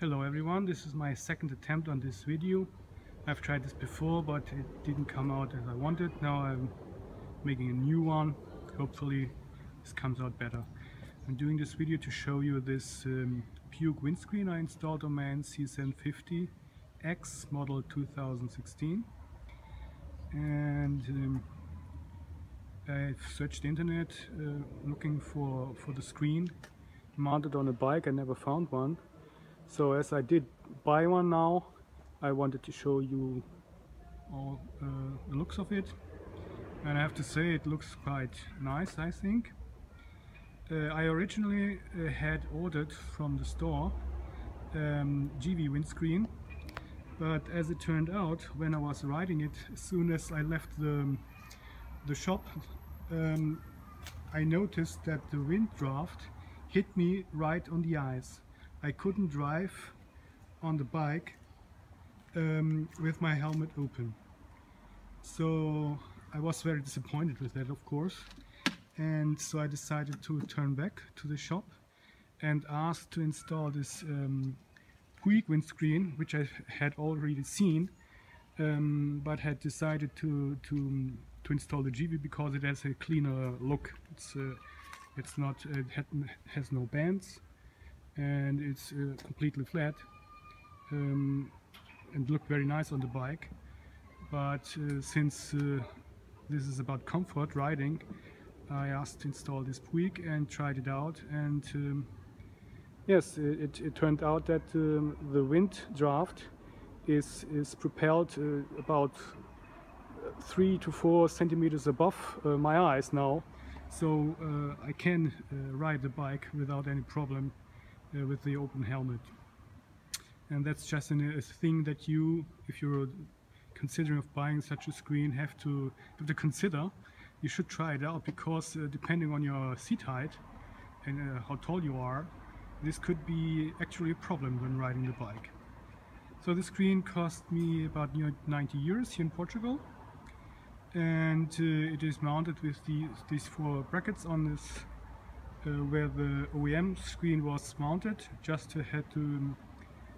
Hello everyone, this is my second attempt on this video. I've tried this before but it didn't come out as I wanted. Now I'm making a new one. Hopefully this comes out better. I'm doing this video to show you this um, Puig windscreen I installed on my NC750X model 2016 and um, I've searched the internet uh, looking for, for the screen mounted on a bike. I never found one so as I did buy one now I wanted to show you all uh, the looks of it. And I have to say it looks quite nice I think. Uh, I originally uh, had ordered from the store um, GIVI windscreen. But as it turned out when I was riding it as soon as I left the, the shop um, I noticed that the wind draft hit me right on the eyes I couldn't drive on the bike um, with my helmet open. So I was very disappointed with that of course and so I decided to turn back to the shop and asked to install this um, windscreen which I had already seen um, but had decided to, to, to install the GIVI because it has a cleaner look. It's, uh, it's not, it had, has no bands and it's uh, completely flat um, and look very nice on the bike. But uh, since uh, this is about comfort riding I asked to install this Puig and tried it out and um, yes it, it, turned out that um, the wind draft is, is propelled uh, about three to four centimeters above uh, my eyes now. So uh, I can ride the bike without any problem uh, with the open helmet. And that's just a thing that you, if you're considering of buying such a screen, have to have to consider. You should try it out because uh, depending on your seat height and uh, how tall you are, this could be actually a problem when riding the bike. So the screen cost me about 90 euros here in Portugal and uh, it is mounted with the, these four brackets on this where the OEM screen was mounted just had to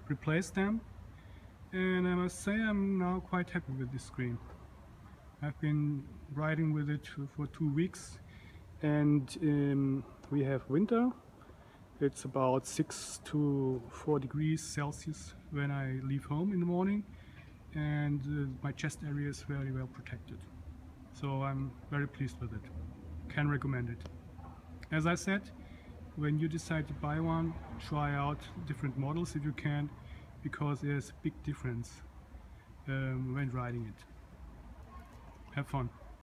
replace them. And I must say I'm now quite happy with this screen. I've been riding with it for two weeks and um, we have winter. It's about 6 to 4 degrees Celsius when I leave home in the morning and uh, my chest area is very well protected. So I'm very pleased with it. Can recommend it as I said, when you decide to buy one, try out different models if you can, because there's a big difference um, when riding it. Have fun.